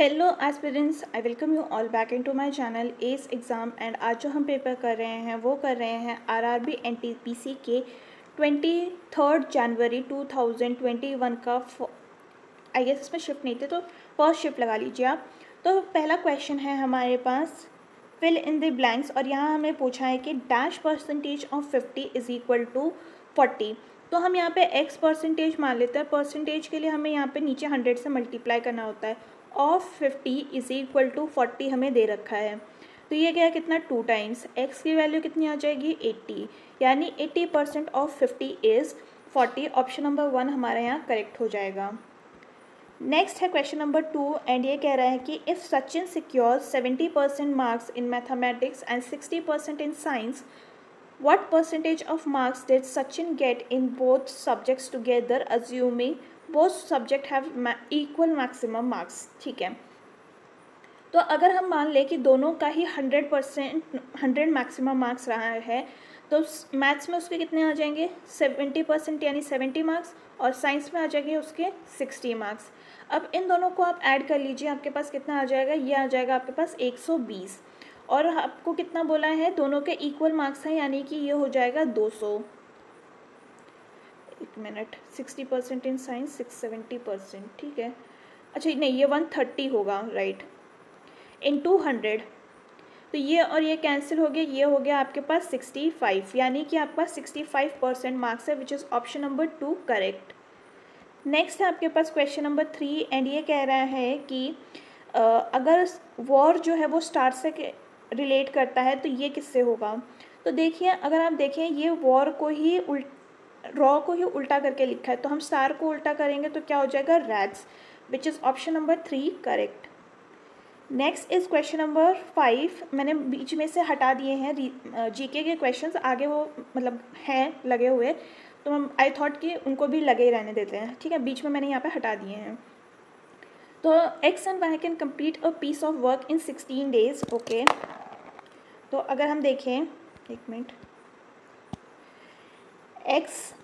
Hello aspirants I welcome you all back in to my channel S exam and आज जो हम paper कर रहे हैं, वो कर रहे हैं R R B N T P C के twenty third January two thousand twenty one का आई गेस इसमें शिफ्ट नहीं थे तो फ़र्स्ट शिफ्ट लगा लीजिए आप। तो पहला क्वेश्चन है हमारे पास फिल इन द ब्लैंक्स और यहाँ हमें पूछा है कि dash percentage of fifty is equal to forty तो हम यहाँ पे एक्स परसेंटेज मान लेते हैं। परसेंटेज के लिए हमें यहाँ पे नीचे हंड्रेड से मल्टीप्लाई करना होता है। Of fifty is equal to forty हमें दे रखा है। तो ये क्या है? कितना? टू टाइम्स एक्स की वैल्यू कितनी आ जाएगी? एट्टी यानी eighty percent of fifty is forty option number one हमारे यहाँ करेक्ट हो जाएगा। नेक्स्ट है क्वेश्चन नंबर टू एंड ये कह रहा है कि if Sachin secure seventy percent marks in mathematics and sixty percent in science what percentage of marks did Sachin get in both subjects together, assuming both subject have equal maximum marks ठीक है? तो अगर हम मान लें कि दोनों का ही hundred percent hundred maximum marks रहा है तो मैथ्स में उसके कितने आ जाएँगे? सेवेंटी परसेंट यानी सेवेंटी मार्क्स और साइंस में आ जाएँगे उसके सिक्सटी मार्क्स अब इन दोनों को आप ऐड कर लीजिए, आपके पास कितना आ जाएगा? ये आ जाएगा आपके पास एक सौ बीस. और आपको कितना बोला है? दोनों के इक्वल मार्क्स हैं, यानी कि ये हो जाएगा दो सौ. एक minute sixty percent in science six seventy percent ठीक है? अच्छा नहीं ये वन थर्टी होगा राइट इन टू हंड्रेड तो ये और ये कैंसिल हो गया ये हो गया आपके पास सिक्सटी फाइव यानी कि आपके पास सिक्सटी फाइव परसेंट मार्क्स है which is option number two correct next है आपके पास क्वेश्चन नंबर थ्री एंड ये कह रहा है कि आ, अगर वॉर जो है वो स्टार से रिलेट करता है तो ये किससे होगा? तो देखिए अगर आप देखें ये वॉर को ही उल्ट रॉ को ही उल्टा करके लिखा है तो हम स्टार को उल्टा करेंगे तो क्या हो जाएगा? Rags which is option number three correct next is question number five मैंने बीच में से हटा दिए हैं जीके के क्वेश्चंस आगे वो मतलब हैं, लगे हुए तो हम आई थॉट कि उनको भी लगे ही रहने देते हैं। ठीक है, बीच में मैंने यहाँ पे हटा दिए हैं। तो X and Y can complete a piece of work in sixteen days okay तो अगर हम देखें, एक मिनट एक्स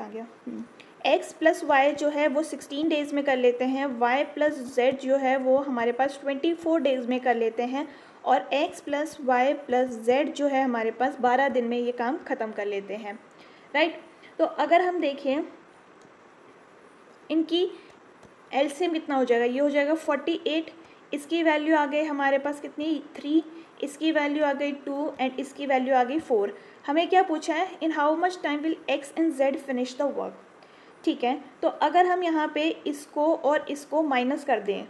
आ गया। एक्स प्लस वाई जो है, वो सिक्सटीन डेज़ में कर लेते हैं। वाई प्लस जेड जो है, वो हमारे पास ट्वेंटी फोर डेज़ में कर लेते हैं। और X plus Y plus Z जो है, हमारे पास बारह दिन में ये काम ख़त्म कर लेते हैं। राइट तो अगर हम देखें, इनकी एलसीएम कितना हो जाएगा? ये हो जाएगा फोर्टी एट इसकी वैल्यू आ गई हमारे पास कितनी? थ्री इसकी वैल्यू आ गई टू एंड इसकी वैल्यू आ गई फोर हमें क्या पूछा है? In how much time will X and Z finish the work ठीक है तो अगर हम यहाँ पे इसको और इसको माइनस कर दें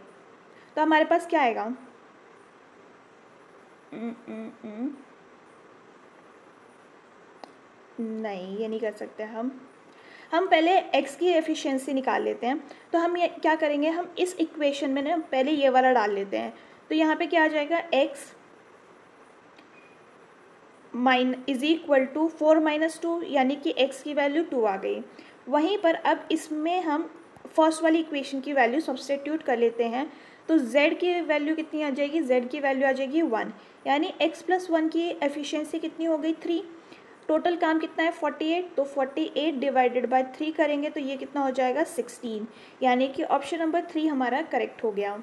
तो हमारे पास क्या आएगा? नहीं, ये नहीं कर सकते हम। हम पहले x की एफिशिएंसी निकाल लेते हैं तो हम ये क्या करेंगे? हम इस इक्वेशन में ना पहले ये वाला डाल लेते हैं। तो यहाँ पे क्या आ जाएगा? X minus is equal to four minus two यानी कि x की वैल्यू टू आ गई। वहीं पर अब इसमें हम फ़र्स्ट वाली इक्वेशन की वैल्यू सब्सटीट्यूट कर लेते हैं। तो z की वैल्यू कितनी आ जाएगी? z की वैल्यू आ जाएगी वन। यानी x प्लस वन की एफिशिएंसी कितनी हो गई? थ्री। टोटल काम कितना है? Forty eight. तो forty eight divided by three करेंगे तो ये कितना हो जाएगा? सिक्सटीन। यानी कि ऑप्शन नंबर थ्री हमारा करेक्ट हो गया।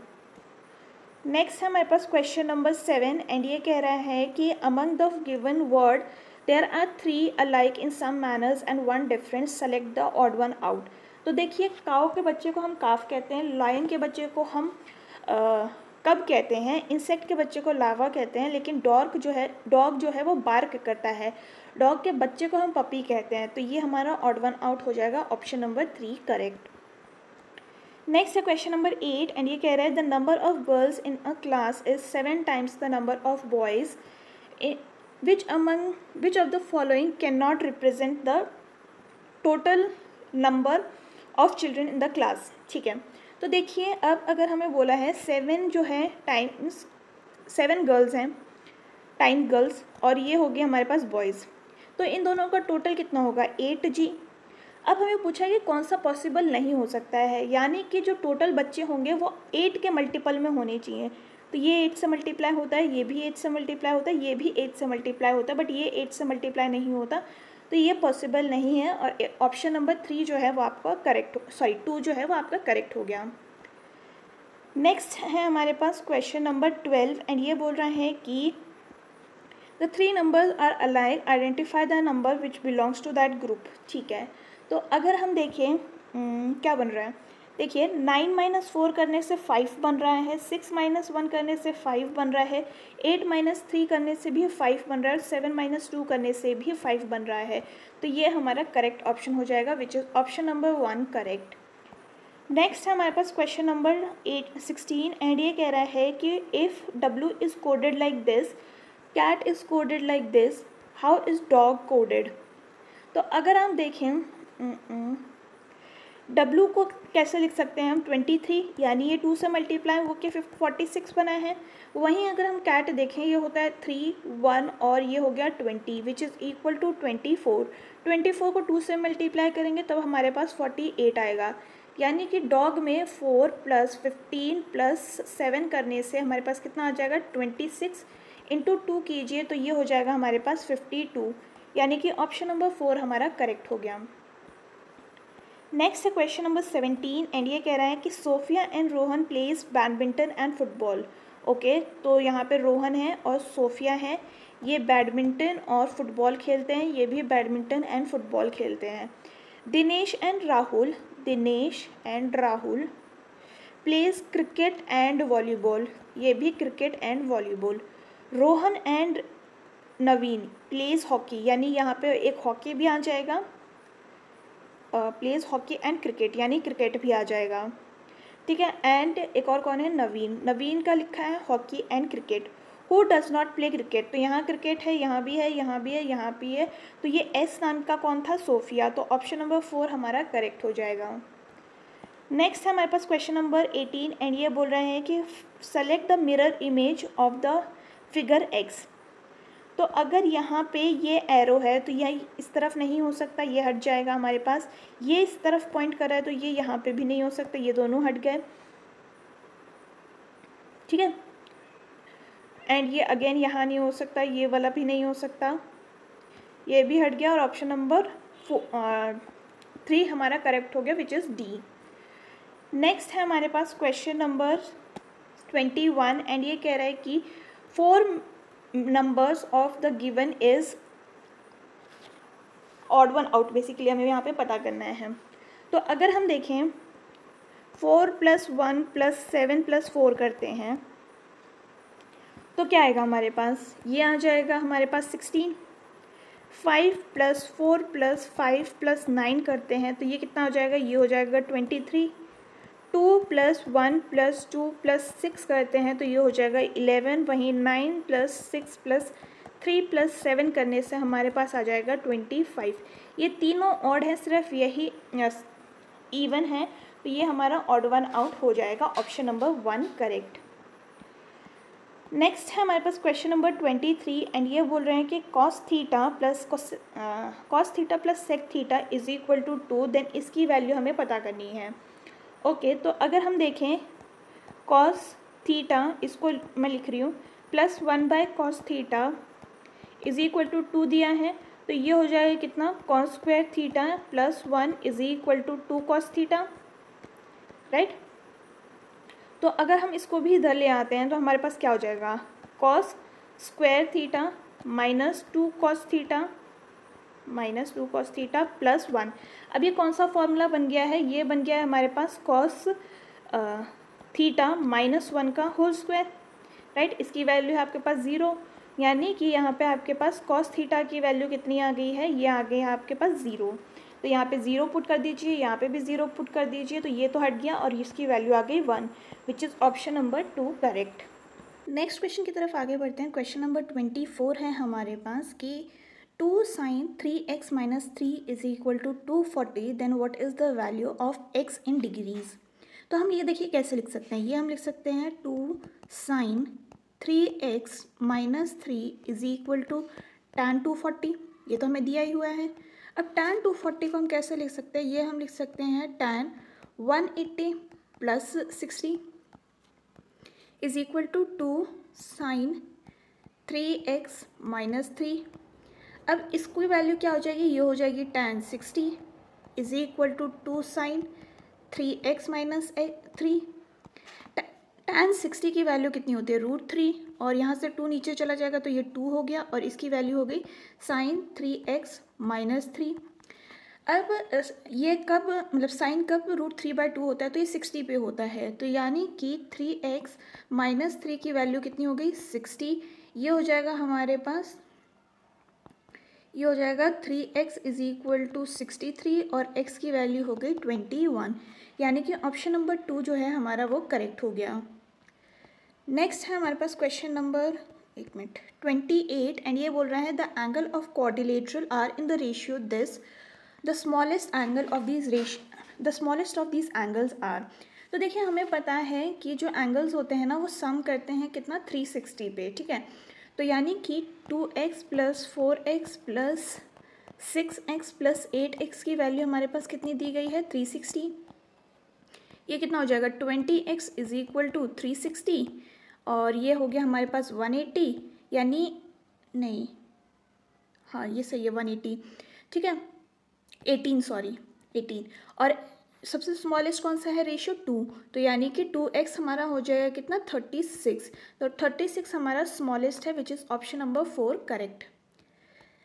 नेक्स्ट हमारे पास क्वेश्चन नंबर सेवन एंड ये कह रहा है कि among the given word there are three alike in some manners and one different select the odd one out तो देखिए काव के बच्चे को हम काफ कहते हैं लायन के बच्चे को हम आ, कब कहते हैं इंसेक्ट के बच्चे को लावा कहते हैं लेकिन डॉग जो है डॉग जो है वो बार्क करता है। डॉग के बच्चे को हम पपी कहते हैं तो ये हमारा ऑड वन आउट हो जाएगा option number three correct next है क्वेश्चन नंबर एट एंड ये कह रहा है the number of girls in a class is seven times the number of boys which among which of the following can not represent the total number of children in the class ठीक है? तो देखिए, अब अगर हमें बोला है seven जो है टाइम्स सेवन गर्ल्स हैं टाइम गर्ल्स और ये हो गए हमारे पास बॉयज़ तो इन दोनों का टोटल कितना होगा? एट जी अब हमें पूछा कि कौन सा पॉसिबल नहीं हो सकता है? यानी कि जो टोटल बच्चे होंगे, वो एट के मल्टीपल में होने चाहिए। तो ये एट से मल्टीप्लाई होता है, ये भी एट से मल्टीप्लाई होता है, ये भी एट से मल्टीप्लाई होता है बट ये एट से मल्टीप्लाई नहीं होता। तो ये पॉसिबल नहीं है और ऑप्शन नंबर थ्री जो है वो आपका करेक्ट सॉरी टू जो है वो आपका करेक्ट हो गया। नेक्स्ट है हमारे पास क्वेश्चन नंबर ट्वेल्व एंड ये बोल रहे हैं कि the three numbers are alike identify the number which belongs to that group ठीक है। तो अगर हम देखें क्या बन रहा है? देखिए नाइन माइनस फोर करने से फाइव बन रहा है सिक्स माइनस वन करने से फाइव बन रहा है एट माइनस थ्री करने से भी फाइव बन रहा है, और सेवन माइनस टू करने से भी फाइव बन रहा है। तो ये हमारा करेक्ट ऑप्शन हो जाएगा which is option number one correct next है हमारे पास question number eight sixteen and ये कह रहा है कि if W is coded like this cat is coded like this how is dog coded तो अगर आप देखें डब्लू को कैसे लिख सकते हैं हम? ट्वेंटी थ्री यानी ये टू से मल्टीप्लाई हो के फोर्टी सिक्स बना है। वहीं अगर हम कैट देखें, ये होता है थ्री वन और ये हो गया twenty which is equal to twenty four twenty four को टू से मल्टीप्लाई करेंगे, तब हमारे पास फोर्टी एट आएगा। यानी कि डॉग में four plus fifteen plus seven करने से हमारे पास कितना आ जाएगा? ट्वेंटी सिक्स इंटू टू कीजिए तो ये हो जाएगा हमारे पास फिफ्टी टू यानी कि ऑप्शन नंबर फोर हमारा करेक्ट हो गया। नेक्स्ट है क्वेश्चन नंबर सेवनटीन एंड ये कह रहा है कि Sophia and Rohan plays badminton and football okay तो यहाँ पे रोहन है और सोफिया है. ये बैडमिंटन और फुटबॉल खेलते हैं. ये भी बैडमिंटन एंड फुटबॉल खेलते हैं. Dinesh and Rahul Dinesh and Rahul plays cricket and volleyball ये भी cricket and volleyball Rohan and Naveen plays hockey यानी यहाँ पे एक हॉकी भी आ जाएगा. प्लेज हॉकी एंड क्रिकेट यानी क्रिकेट भी आ जाएगा। ठीक है? एंड एक और कौन है? नवीन। नवीन का लिखा है hockey and cricket who does not play cricket तो यहाँ क्रिकेट है, यहाँ भी है, यहाँ भी है, यहाँ भी है। तो ये एस नाम का कौन था? सोफिया। तो ऑप्शन नंबर फोर हमारा करेक्ट हो जाएगा। नेक्स्ट है हमारे पास क्वेश्चन नंबर एटीन एंड ये बोल रहे हैं कि select the mirror image of the figure X तो अगर यहाँ पे ये एरो है तो यह इस तरफ़ नहीं हो सकता, ये हट जाएगा हमारे पास। ये इस तरफ़ पॉइंट कर रहा है तो ये यहाँ पे भी नहीं हो सकता, ये दोनों हट गए। ठीक है? एंड ये अगेन यहाँ नहीं हो सकता, ये वाला भी नहीं हो सकता। ये भी हट गया और ऑप्शन नंबर थ्री हमारा करेक्ट हो गया विच इज़ डी नेक्स्ट है हमारे पास question number twenty one and ये कह रहा है कि four numbers of the given is odd one out basically हमें यहाँ पे पता करना है। तो अगर हम देखें four plus one plus seven plus four करते हैं तो क्या आएगा हमारे पास? ये आ जाएगा हमारे पास sixteen five plus four plus five plus nine करते हैं तो ये कितना हो जाएगा? ये हो जाएगा twenty three two plus one plus two plus six करते हैं तो ये हो जाएगा इलेवन, वहीं nine plus six plus three plus seven करने से हमारे पास आ जाएगा ट्वेंटी फाइव। ये तीनों ऑड है, सिर्फ़ यही इवन है तो ये हमारा ऑड वन आउट हो जाएगा, option number one, correct. Next है हमारे पास question number twenty three, and ये बोल रहे हैं कि cos theta plus cos theta plus sec theta is equal to two then इसकी वैल्यू हमें पता करनी है। ओके तो अगर हम देखें कॉस थीटा इसको मैं लिख रही हूँ plus one by cos theta is equal to two दिया है तो ये हो जाएगा कितना? Cos square theta plus one is equal to two cos theta right तो अगर हम इसको भी इधर ले आते हैं तो हमारे पास क्या हो जाएगा? Cos square theta minus two cos theta minus two cos theta plus one अब ये कौन सा फॉर्मूला बन गया है? ये बन गया है हमारे पास कॉस थीटा माइनस वन का होल स्क्वायर राइट इसकी वैल्यू है आपके पास ज़ीरो यानी कि यहाँ पे आपके पास कॉस थीटा की वैल्यू कितनी आ गई है? ये आ गई है आपके पास ज़ीरो तो यहाँ पे ज़ीरो पुट कर दीजिए, यहाँ पे भी ज़ीरो पुट कर दीजिए तो ये तो हट गया और इसकी वैल्यू आ गई one which is option number two correct next question की तरफ़ आगे बढ़ते हैं। क्वेश्चन नंबर ट्वेंटी फोर है हमारे पास कि two sine three x minus three is equal to two forty then what is the value of x in degrees तो हम ये देखिए कैसे लिख सकते हैं। ये हम लिख सकते हैं two sine three x minus three is equal to tan two forty ये तो हमें दिया ही हुआ है। अब टेन टू फोर्टी को हम कैसे लिख सकते हैं? ये हम लिख सकते हैं tan one eighty plus sixty is equal to two sine three x minus three अब इसकी वैल्यू क्या हो जाएगी? ये हो जाएगी tan sixty is equal to two sine three x minus a three tan sixty की वैल्यू कितनी होती है? रूट थ्री और यहाँ से टू नीचे चला जाएगा तो ये टू हो गया और इसकी वैल्यू हो गई sine three x minus three अब ये कब मतलब साइन कब रूट थ्री बाई टू होता है? तो ये सिक्सटी पे होता है। तो यानी कि थ्री एक्स माइनस थ्री की वैल्यू कितनी हो गई? सिक्सटी ये हो जाएगा हमारे पास ये हो जाएगा three x is equal to sixty three और एक्स की वैल्यू हो गई ट्वेंटी वन यानी कि ऑप्शन नंबर टू जो है हमारा वो करेक्ट हो गया. नेक्स्ट है हमारे पास क्वेश्चन नंबर एक मिनट ट्वेंटी एट एंड ये बोल रहा है the angle of quadrilateral are in the ratio this the smallest angle of these ratio the smallest of these angles are तो देखिए, हमें पता है कि जो एंगल्स होते हैं ना, वो सम करते हैं कितना? थ्री सिक्सटी पे, ठीक है? तो यानी कि two x plus four x plus six x plus eight x की वैल्यू हमारे पास कितनी दी गई है? Three sixty. ये कितना हो जाएगा? Twenty x is equal to three sixty और ये हो गया हमारे पास वन एट्टी यानी नहीं हाँ ये सही है वन एट्टी ठीक है? Eighteen, sorry, eighteen. और सबसे स्मॉलेस्ट कौन सा है? रेशियो टू तो यानी कि टू एक्स हमारा हो जाएगा कितना? थर्टी सिक्स तो थर्टी सिक्स हमारा स्मॉलेस्ट है which is option number four correct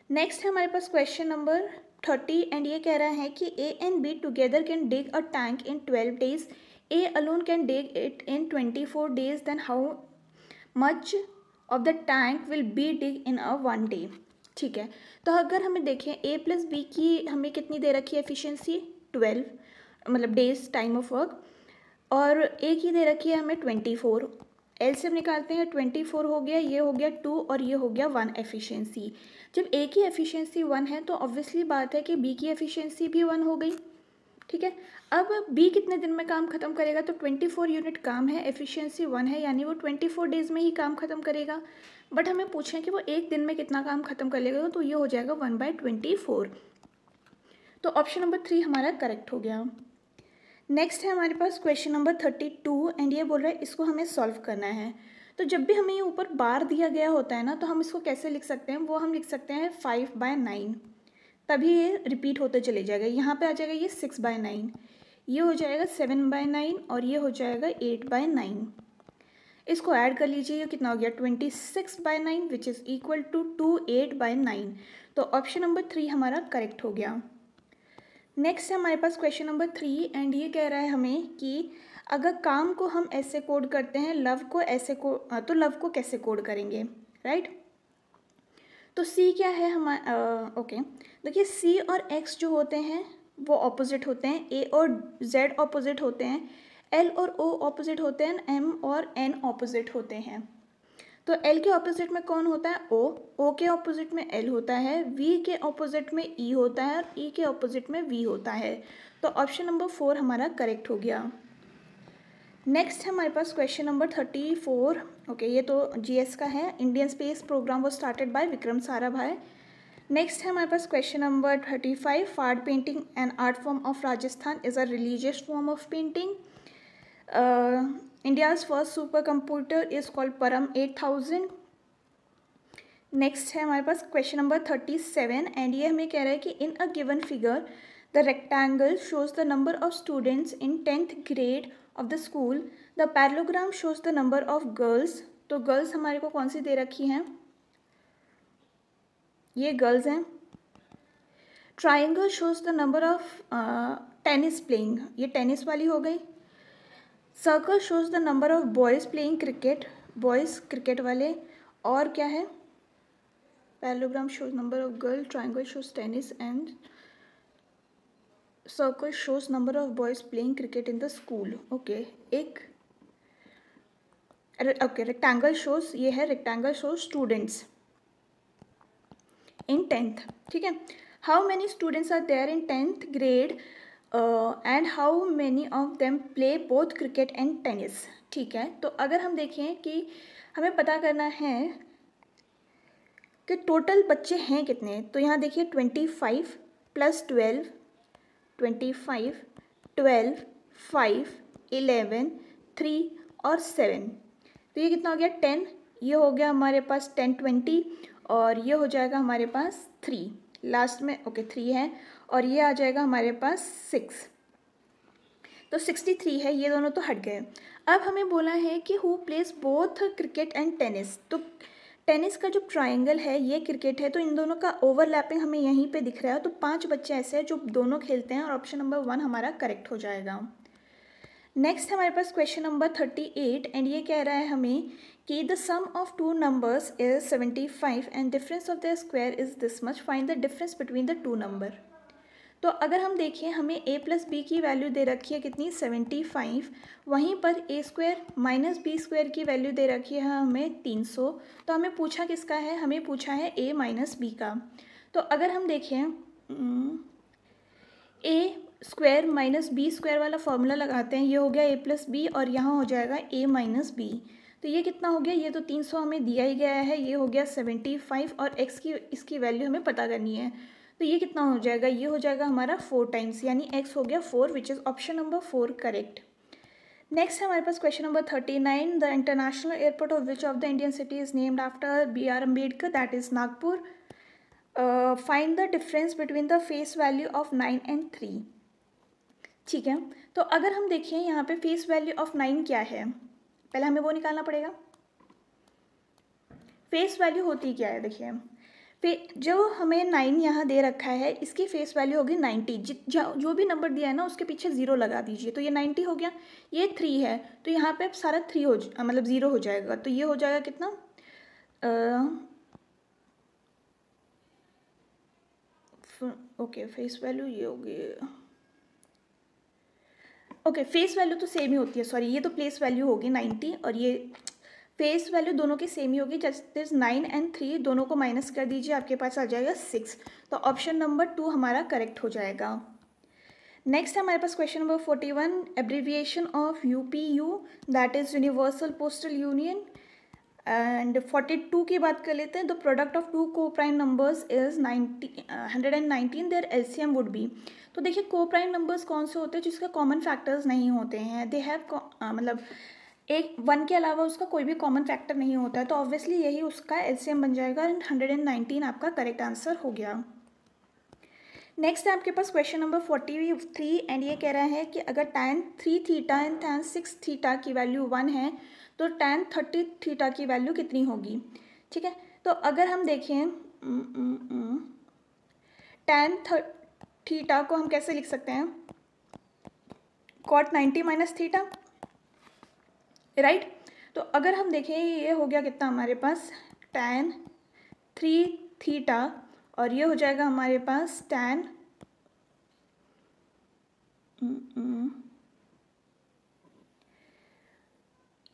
next है हमारे पास क्वेश्चन नंबर थर्टी एंड ये कह रहा है कि A and B together can dig a tank in twelve days A alone can dig it in twenty four days then how much of the tank will be dig in a one day ठीक है? तो अगर हमें देखें A plus B की हमें कितनी दे रखी है एफिशिएंसी ट्वेल्व मतलब डेज़ टाइम ऑफ़ वर्क और एक ही दे रखी है हमें ट्वेंटी फोर एल से निकालते हैं ट्वेंटी फोर हो गया, ये हो गया टू और ये हो गया वन एफिशिएंसी जब ए की एफिशिएंसी वन है तो ऑब्वियसली बात है कि बी की एफिशिएंसी भी वन हो गई, ठीक है? अब बी कितने दिन में काम ख़त्म करेगा? तो ट्वेंटी फोर यूनिट काम है एफिशिएंसी वन है, यानी वो ट्वेंटी फोर डेज़ में ही काम ख़त्म करेगा. बट हमें पूछें कि वो एक दिन में कितना काम ख़त्म कर लेगा तो ये हो जाएगा वन बाय ट्वेंटी फोर तो ऑप्शन नंबर थ्री हमारा करेक्ट हो गया. नेक्स्ट है हमारे पास question number thirty two and ये बोल रहा है, इसको हमें सॉल्व करना है। तो जब भी हमें ये ऊपर बार दिया गया होता है ना तो हम इसको कैसे लिख सकते हैं? वो हम लिख सकते हैं फाइव बाय नाइन तभी ये रिपीट होते चले जाएगा। यहाँ पे आ जाएगा ये सिक्स बाय नाइन ये हो जाएगा सेवन बाय नाइन और ये हो जाएगा एट बाय नाइन इसको ऐड कर लीजिए, ये कितना हो गया? Twenty six by nine which is equal to two eight by nine तो ऑप्शन नंबर थ्री हमारा करेक्ट हो गया। नेक्स्ट है हमारे पास क्वेश्चन नंबर थ्री एंड ये कह रहा है हमें कि अगर काम को हम ऐसे कोड करते हैं लव को ऐसे को तो लव को कैसे कोड करेंगे? राइट तो सी क्या है हमारा ओके देखिए सी और एक्स जो होते हैं, वो ऑपोजिट होते हैं. ए और जेड ऑपोजिट होते हैं. एल और ओ ऑपोजिट होते हैं. एम और एन ऑपोजिट होते हैं. तो एल के ऑपोजिट में कौन होता है? ओ ओ के ऑपोजिट में एल होता है वी के ऑपोजिट में ई e होता है और ई e के ऑपोजिट में वी होता है। तो ऑप्शन नंबर फोर हमारा करेक्ट हो गया। नेक्स्ट है हमारे पास question number thirty four okay ये तो जीएस का है। इंडियन स्पेस प्रोग्राम वो started by Vikram Sarabhai next है हमारे पास question number thirty five Phad painting and art form of Rajasthan is a religious form of painting India's first super computer is called Param eight thousand next है हमारे पास question number thirty seven and ये हमें कह रहा है कि in a given figure the rectangle shows the number of students in tenth grade of the school the parallelogram shows the number of girls तो girls हमारे को कौन सी दे रखी हैं? ये गर्ल्स हैं। Triangle shows the number of tennis playing ये टेनिस वाली हो गई। Circle shows the number of boys playing cricket boys cricket वाले और क्या है? Parallelogram shows number of girl triangle shows tennis and circle shows number of boys playing cricket in the school okay एक okay rectangle shows ये है rectangle shows students in tenth ठीक है? How many students are there in tenth grade and how many of them play both cricket and tennis ठीक है? तो अगर हम देखें कि हमें पता करना है कि टोटल बच्चे हैं कितने तो यहाँ देखिए twenty five plus twelve twenty five twelve five eleven three और सेवन तो ये कितना हो गया? टेन ये हो गया हमारे पास टेन ट्वेंटी और ये हो जाएगा हमारे पास थ्री लास्ट में ओके थ्री है। और ये आ जाएगा हमारे पास सिक्स तो सिक्सटी थ्री है, ये दोनों तो हट गए। अब हमें बोला है कि who plays both cricket and tennis तो टेनिस का जो ट्राइंगल है, ये क्रिकेट है तो इन दोनों का ओवरलैपिंग हमें यहीं पे दिख रहा है। तो पाँच बच्चे ऐसे हैं जो दोनों खेलते हैं और ऑप्शन नंबर वन हमारा करेक्ट हो जाएगा। नेक्स्ट हमारे पास question number thirty eight and ये कह रहा है हमें कि the sum of two numbers is seventy five and difference of the square is this much find the difference between the two number तो अगर हम देखें, हमें a प्लस बी की वैल्यू दे रखी है कितनी? सेवेंटी फाइव वहीं पर A square minus B square की वैल्यू दे रखी है हमें तीन सौ। तो हमें पूछा किसका है? हमें पूछा है a माइनस बी का। तो अगर हम देखें A square minus B square वाला फॉर्मूला लगाते हैं, ये हो गया ए प्लस बी और यहाँ हो जाएगा ए माइनस बी तो ये कितना हो गया? ये तो तीन सौ हमें दिया ही गया है, ये हो गया सेवेंटी फाइव और एक्स की, इसकी वैल्यू हमें पता करनी है। तो ये कितना हो जाएगा? ये हो जाएगा हमारा फोर टाइम्स यानी एक्स हो गया four which is option number four correct next है हमारे पास question number thirty nine the international airport of which of the Indian city is named after B R Ambedkar that is Nagpur find the difference between the face value of nine and three ठीक है? तो अगर हम देखें यहाँ पे face value of nine क्या है? पहले हमें वो निकालना पड़ेगा। फेस वैल्यू होती क्या है? देखिए। जो हमें नाइन यहाँ दे रखा है, इसकी फेस वैल्यू होगी नाइन्टी जो भी नंबर दिया है ना, उसके पीछे ज़ीरो लगा दीजिए। तो ये नाइन्टी हो गया, ये थ्री है तो यहाँ पे सारा थ्री हो मतलब ज़ीरो हो जाएगा। तो ये हो जाएगा कितना? ओके फेस वैल्यू ये होगी ओके फेस वैल्यू तो सेम ही होती है सॉरी ये तो प्लेस वैल्यू होगी नाइन्टी और ये फेस वैल्यू दोनों की सेम ही होगी, just is nine and three दोनों को माइनस कर दीजिए, आपके पास आ जाएगा सिक्स तो ऑप्शन नंबर टू हमारा करेक्ट हो जाएगा। नेक्स्ट हमारे पास question number forty one abbreviation of U P U that is universal postal union and forty two की बात कर लेते हैं the product of two coprime numbers is ninety hundred and nineteen their L C M would be तो देखिए co prime numbers कौन से होते हैं, जिसके कॉमन फैक्टर्स नहीं होते हैं? दे हैव मतलब एक वन के अलावा उसका कोई भी कॉमन फैक्टर नहीं होता है तो ऑब्वियसली यही उसका एल बन जाएगा एंड हंड्रेड एंड नाइनटीन आपका करेक्ट आंसर हो गया। नेक्स्ट है आपके पास question number forty three and ये कह रहा है कि अगर tan three theta and tan six theta की वैल्यू वन है तो टेन थर्टी थीटा की वैल्यू कितनी होगी? ठीक है? तो अगर हम देखें टेन थीटा को हम कैसे लिख सकते हैं? Cot ninety minus theta right? तो अगर हम देखें, ये हो गया कितना हमारे पास? टेन थ्री थीटा और ये हो जाएगा हमारे पास टेन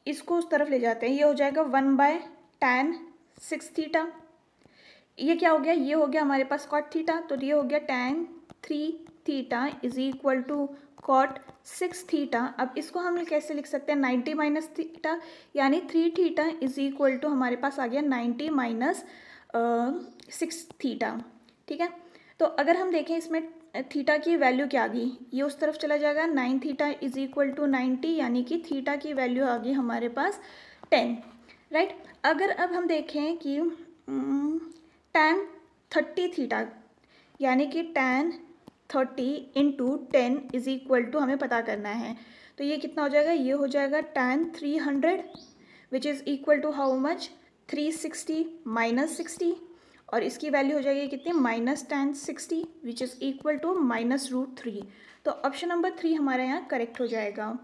इसको उस तरफ़ ले जाते हैं। ये हो जाएगा one by tan six theta ये क्या हो गया? ये हो गया हमारे पास कॉट थीटा तो ये हो गया tan three theta is equal to cot six theta, अब इसको हम कैसे लिख सकते हैं? नाइन्टी माइनस थीटा, यानी three theta is equal to हमारे पास आ गया नाइन्टी माइनस सिक्स थीटा, ठीक है? तो अगर हम देखें इसमें थीटा की वैल्यू क्या आ गई? ये उस तरफ़ चला जाएगा, nine theta is equal to ninety, यानी कि थीटा की वैल्यू आ गई हमारे पास टेन, राइट? अगर अब हम देखें कि टेन थर्टी थीटा, यानी कि tan thirty into tan is equal to हमें पता करना है। तो ये कितना हो जाएगा? ये हो जाएगा ten three hundred which is equal to how much three sixty minus sixty और इसकी वैल्यू हो जाएगी कितनी? Minus ten sixty which is equal to minus root three तो ऑप्शन नंबर थ्री हमारे यहाँ करेक्ट हो जाएगा।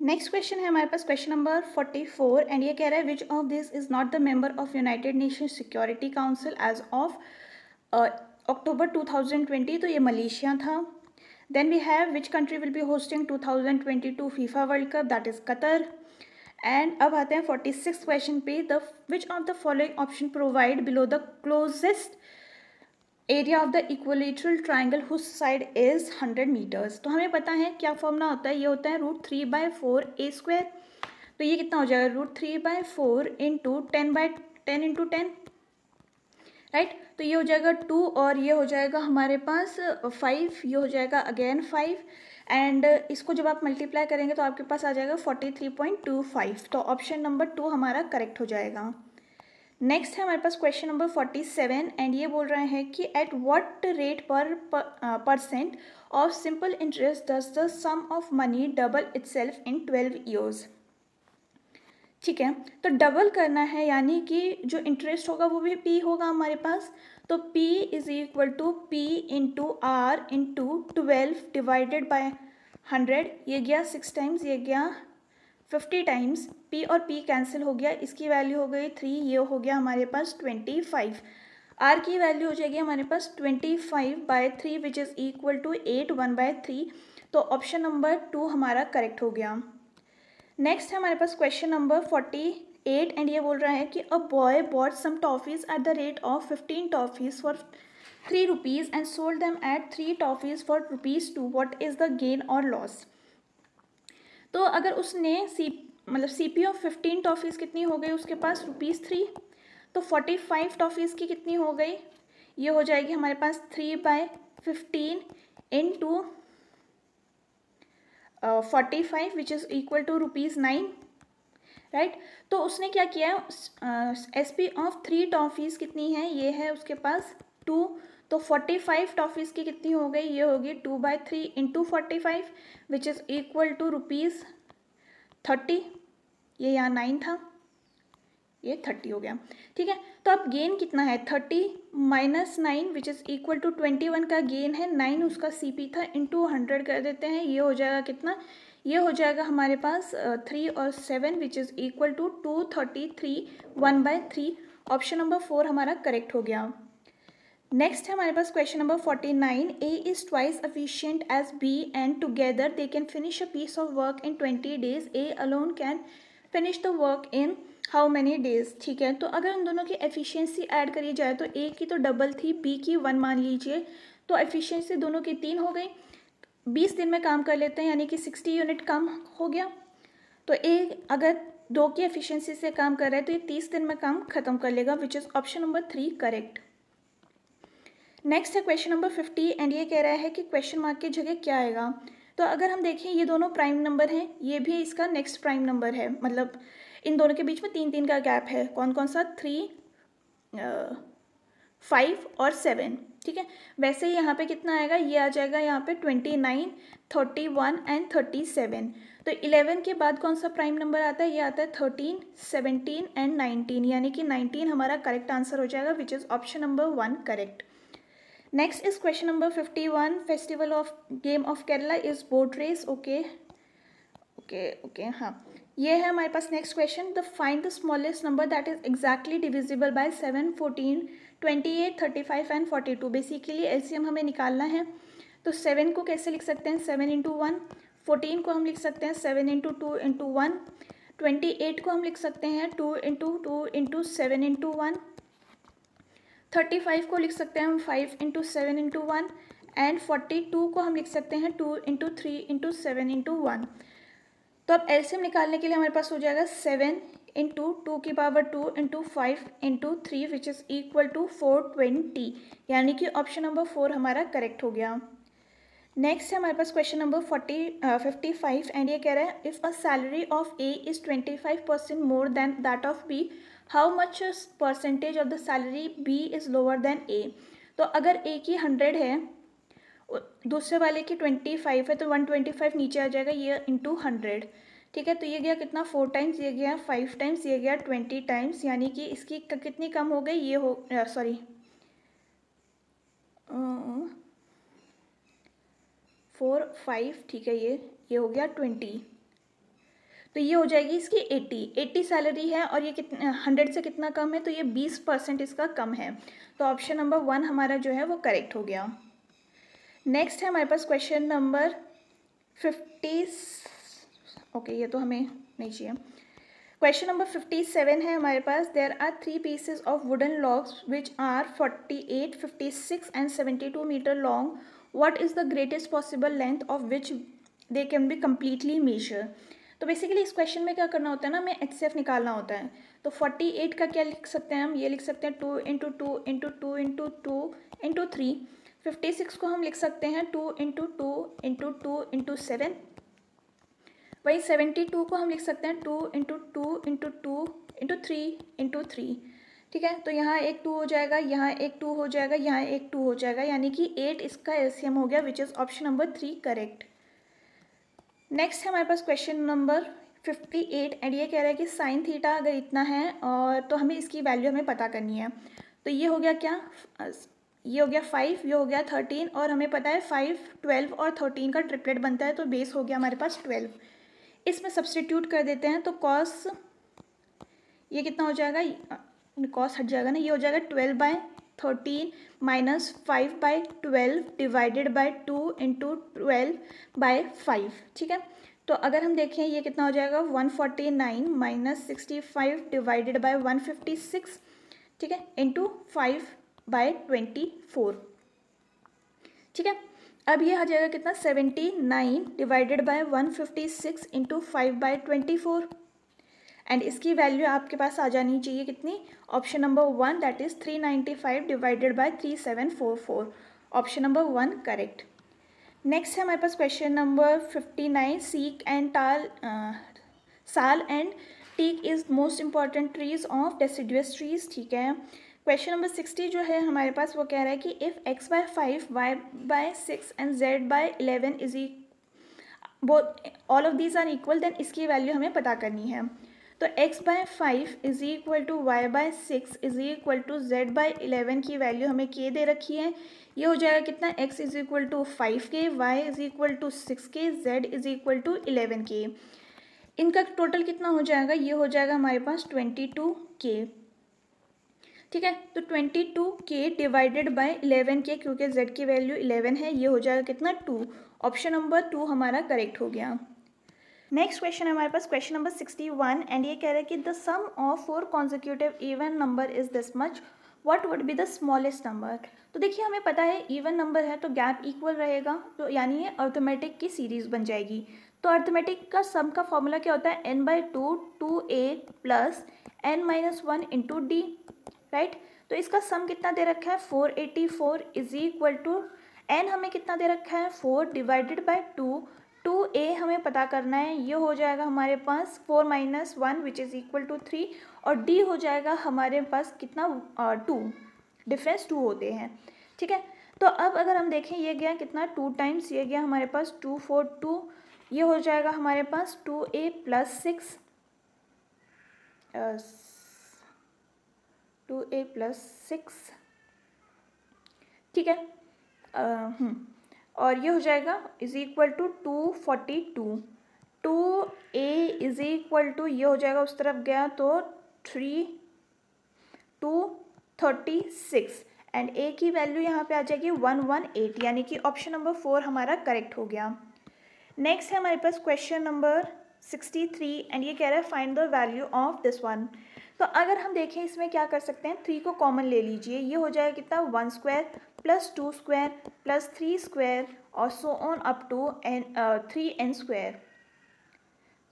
नेक्स्ट क्वेश्चन है हमारे पास question number forty four and ये कह रहा है which of this is not the member of United Nation Security Council as of October 2020 तो ये मलेशिया था। Then we have which country will be hosting 2022 FIFA World Cup that is Qatar and अब आते हैं forty six question पे। The which of the following option provide below the closest area of the equilateral triangle whose side is hundred meters तो हमें पता है क्या formula होता है? ये होता है root three by four a square तो ये कितना हो जाएगा? Root three by four into ten by ten into ten right तो ये हो जाएगा टू और ये हो जाएगा हमारे पास फाइव ये हो जाएगा अगेन फाइव एंड इसको जब आप मल्टीप्लाई करेंगे तो आपके पास आ जाएगा forty three point two five तो ऑप्शन नंबर टू हमारा करेक्ट हो जाएगा. नेक्स्ट है हमारे पास question number forty seven and ये बोल रहे हैं कि एट व्हाट रेट पर percent of simple interest does the sum of money double itself in twelve years ठीक है तो डबल करना है, यानी कि जो इंटरेस्ट होगा वो भी पी होगा हमारे पास। तो P is equal to P into R into twelve divided by hundred ये गया सिक्स टाइम्स ये गया फिफ्टी टाइम्स पी और पी कैंसिल हो गया, इसकी वैल्यू हो गई थ्री ये हो गया हमारे पास ट्वेंटी फाइव आर की वैल्यू हो जाएगी हमारे पास twenty five by three which is equal to eight one by three तो ऑप्शन नंबर टू हमारा करेक्ट हो गया। नेक्स्ट है हमारे पास question number forty eight and ये बोल रहा है कि a boy bought some toffees at the rate of fifteen toffees for three rupees and sold them at three toffees for rupees two what is the gain और loss तो अगर उसने C मतलब C P of fifteen toffees कितनी हो गई उसके पास? रुपीज़ थ्री तो फोर्टी फाइव टॉफ़ीज़ की कितनी हो गई? ये हो जाएगी हमारे पास three by fifteen into forty five which is equal to rupees nine right तो उसने क्या किया S P of three toffees कितनी है? ये है उसके पास टू तो फोर्टी फाइव टॉफ़ीज़ की कितनी हो गई? ये होगी two by three into forty five which is equal to rupees thirty ये यहाँ नाइन था। ये थर्टी हो गया। ठीक है तो अब गेन कितना है? Thirty minus nine which is equal to twenty one का गेन है। नाइन उसका सी पी था इंटू हंड्रेड कर देते हैं। ये हो जाएगा कितना? ये हो जाएगा हमारे पास थ्री और seven which is equal to two thirty three one by three option number four हमारा करेक्ट हो गया। नेक्स्ट है हमारे पास question number forty nine A is twice efficient as B and together they can finish a piece of work in twenty days A alone can finish the work in how many days, ठीक है? तो अगर उन दोनों की efficiency add करी जाए तो ए की तो डबल थी बी की वन मान लीजिए तो एफिशिएंसी दोनों की तीन हो गई। बीस दिन में काम कर लेते हैं, यानी कि सिक्सटी यूनिट काम हो गया। तो ए अगर दो की एफिशिएंसी से काम कर रहा है तो ये तीस दिन में काम खत्म कर लेगा which is option number three correct next है क्वेश्चन नंबर फिफ्टी एंड ये कह रहा है कि क्वेश्चन मार्क की जगह क्या आएगा? तो अगर हम देखें, ये दोनों प्राइम नंबर हैं, ये भी इसका नेक्स्ट प्राइम नंबर है मतलब इन दोनों के बीच में तीन तीन का गैप है। कौन कौन सा थ्री फाइव और सेवन ठीक है? वैसे ही यहाँ पे कितना आएगा? ये आ जाएगा यहाँ पे twenty nine thirty one and thirty seven तो इलेवन के बाद कौन सा प्राइम नंबर आता है? ये आता है थर्टीन सेवनटीन एंड नाइनटीन यानी कि नाइनटीन हमारा करेक्ट आंसर हो जाएगा which is option number one correct next is question number fifty one festival of game of Kerala is boat race okay okay okay हाँ। ये है हमारे पास next question the find the smallest number that is exactly divisible by seven fourteen twenty eight thirty five and forty two basically LCM हमें निकालना है। तो seven को कैसे लिख सकते हैं? सेवन इंटू वन फोर्टीन को हम लिख सकते हैं। Seven into two into one twenty eight को हम लिख सकते हैं। Two into two into seven into one thirty five को लिख सकते हैं हम। Five into seven into one and forty two को हम लिख सकते हैं। Two into three into seven into one तो अब एलसीएम निकालने के लिए हमारे पास हो जाएगा सेवन इंटू टू की power two into five into three which is equal to four twenty यानी कि ऑप्शन नंबर फोर हमारा करेक्ट हो गया। नेक्स्ट है हमारे पास question number forty fifty five and ये कह रहा है if a salary of A is twenty five percent more than that of B how much percentage of the salary B is lower than A तो अगर ए की hundred है दूसरे वाले की ट्वेंटी फाइव है तो वन ट्वेंटी फाइव नीचे आ जाएगा, ये इंटू हंड्रेड ठीक है तो ये गया कितना? फोर टाइम्स ये गया फाइव टाइम्स ये गया ट्वेंटी टाइम्स यानी कि इसकी कितनी कम हो गई? ये हो सॉरी फोर फाइव ठीक है, ये ये हो गया ट्वेंटी तो ये हो जाएगी इसकी एट्टी एट्टी सैलरी है और ये कितना हंड्रेड से कितना कम है? तो ये बीस परसेंट इसका कम है। तो ऑप्शन नंबर वन हमारा जो है वो करेक्ट हो गया। नेक्स्ट है हमारे पास क्वेश्चन नंबर फिफ्टी ओके ये तो हमें नहीं चाहिए। क्वेश्चन नंबर फिफ्टी सेवन है हमारे पास। There are three pieces of wooden logs which are forty eight fifty six and seventy two meter long what is the greatest possible length of which they can be completely measure तो basically इस क्वेश्चन में क्या करना होता है ना, हमें एच निकालना होता है। तो फोर्टी एट का क्या लिख सकते हैं हम? ये लिख सकते हैं two into two into two into two into three fifty six को हम लिख सकते हैं two into two into two into seven वही सेवेंटी टू को हम लिख सकते हैं two into two into two into three into three ठीक है? तो यहाँ एक टू हो जाएगा, यहाँ एक टू हो जाएगा, यहाँ एक टू हो जाएगा, यानी कि एट इसका एलसीएम हो गया which is option number three correct next हमारे पास question number fifty eight and ये कह रहा है कि साइन थीटा अगर इतना है, और तो हमें इसकी वैल्यू हमें पता करनी है। तो ये हो गया क्या? ये हो गया फाइव ये हो गया थर्टीन और हमें पता है फाइव ट्वेल्व और थर्टीन का ट्रिपलेट बनता है तो बेस हो गया हमारे पास ट्वेल्व इसमें सब्सटीट्यूट कर देते हैं तो कॉस ये कितना हो जाएगा? कॉस हट जाएगा ना, ये हो जाएगा twelve by thirteen minus five by twelve divided by two into twelve by five ठीक है? तो अगर हम देखें, ये कितना हो जाएगा? One forty nine minus sixty five divided by one fifty six ठीक है? Into five by twenty four ठीक है? अब ये आ जाएगा कितना? Seventy nine divided by one fifty six into five by twenty four and इसकी वैल्यू आपके पास आ जानी चाहिए कितनी? Option number one that is three ninety five divided by three seven four four option number one correct next है हमारे पास question number fifty nine seek and tall sal and teak is most important trees of deciduous trees ठीक है? Question number sixty जो है हमारे पास वो कह रहा है कि if X by five Y by six and Z by eleven is both all of these are equal then इसकी वैल्यू हमें पता करनी है। तो x by five is equal to Y by six is equal to Z by eleven की value हमें के दे रखी है। ये हो जाएगा कितना? x is equal to five K Y is equal to six K Z is equal to eleven K इनका टोटल कितना हो जाएगा? ये हो जाएगा हमारे पास ट्वेंटी टू के ठीक है? तो twenty two K divided by eleven K क्योंकि जेड की वैल्यू इलेवन है, ये हो जाएगा कितना? टू ऑप्शन नंबर टू हमारा करेक्ट हो गया। नेक्स्ट क्वेश्चन हमारे पास question number sixty one and ये कह रहा है कि the sum of four consecutive even number is this much what would be the smallest number तो देखिए, हमें पता है इवन नंबर है तो गैप इक्वल रहेगा तो यानी ये अर्थमेटिक की सीरीज़ बन जाएगी। तो अर्थमेटिक का सम का फॉर्मूला क्या होता है? N by two two A plus N minus one into D right? तो इसका सम कितना दे रखा है? Four eighty four is equal to N हमें कितना दे रखा है? Four divided by two two A हमें पता करना है, ये हो जाएगा हमारे पास four minus one which is equal to three और डी हो जाएगा हमारे पास कितना टू डिफरेंस टू होते हैं। ठीक है? तो अब अगर हम देखें, ये गया कितना? टू टाइम्स ये गया हमारे पास टू फोर टू ये हो जाएगा हमारे पास two A plus six two A plus six. ठीक है? हम्म। और ये हो जाएगा is equal to two forty two. Two A is equal to, ये हो जाएगा उस तरफ़ गया तो three, two thirty six. And A की वैल्यू यहाँ पे आ जाएगी वन वन एट, यानी कि ऑप्शन नंबर फोर हमारा करेक्ट हो गया। नेक्स्ट है हमारे पास question number sixty three, and ये कह रहा है find the value of this one. तो अगर हम देखें इसमें क्या कर सकते हैं थ्री को कॉमन ले लीजिए। ये हो जाएगा कितना? One square plus two square plus three square और so on up to n three n square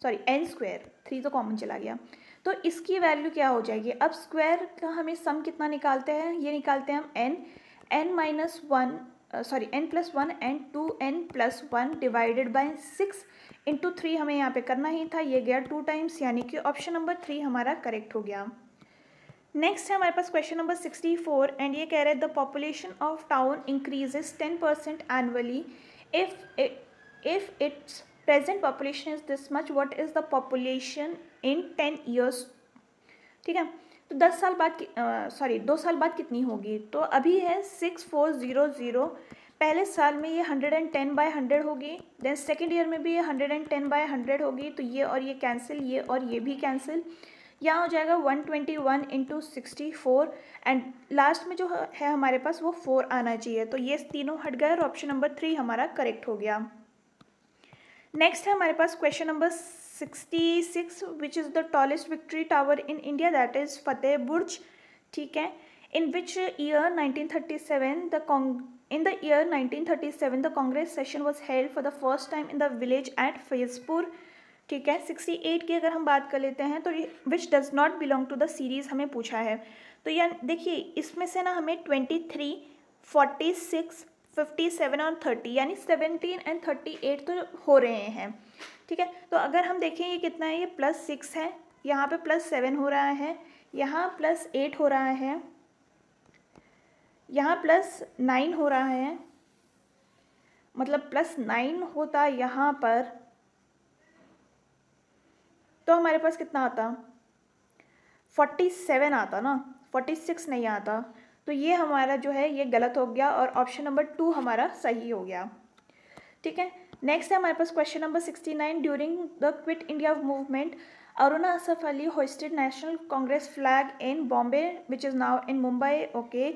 sorry n square three तो कॉमन चला गया। तो इसकी वैल्यू क्या हो जाएगी? अब स्क्वायर का हमें सम कितना निकालते हैं? ये निकालते हैं हम n n minus one sorry n plus one and two n plus one divided by six into three हमें यहाँ पे करना ही था, ये गया टू टाइम्स यानी कि ऑप्शन नंबर थ्री हमारा करेक्ट हो गया। नेक्स्ट है हमारे पास question number sixty four and ये कह रहे हैं the population of town increases ten percent annually if if it's present population is this much what is the population in ten years ठीक है? तो दस साल बाद सॉरी दो साल बाद कितनी होगी? तो अभी है सिक्स फोर ज़ीरो ज़ीरो पहले साल में ये hundred and ten by hundred होगी। देन सेकेंड ईयर में भी ये hundred and ten by hundred होगी। तो ये और ये कैंसिल ये और ये भी कैंसिल यहाँ हो जाएगा one twenty one into sixty four and last में जो है हमारे पास वो फोर आना चाहिए। तो ये तीनों हट गए और ऑप्शन नंबर थ्री हमारा करेक्ट हो गया। नेक्स्ट है हमारे पास question number sixty six which is the tallest victory tower in India that is Fateh Burj ठीक है? In which year nineteen thirty seven the In the year 1937, the Congress session was held for the first time in the village at Faizpur ठीक है? 68 की अगर हम बात कर लेते हैं तो which does not belong to the series हमें पूछा है। तो यार देखिए इसमें से ना हमें 23, 46, 57 और 30 यानी 17 एंड 38 तो हो रहे हैं। ठीक है? तो अगर हम देखें ये कितना है? ये प्लस सिक्स है। यहाँ पे प्लस सेवन हो रहा है। यहाँ प्लस एट हो रहा है। यहाँ प्लस नाइन हो रहा है। मतलब प्लस नाइन होता यहाँ पर। तो हमारे पास कितना आता? फोर्टी सेवन आता ना? फोर्टी सिक्स नहीं आता। तो ये हमारा जो है, ये गलत हो गया और ऑप्शन नंबर टू हमारा सही हो गया। ठीक है? नेक्स्ट है हमारे पास question number sixty nine during the quit India movement Aruna Asaf Ali hoisted national congress flag in Bombay which is now in Mumbai okay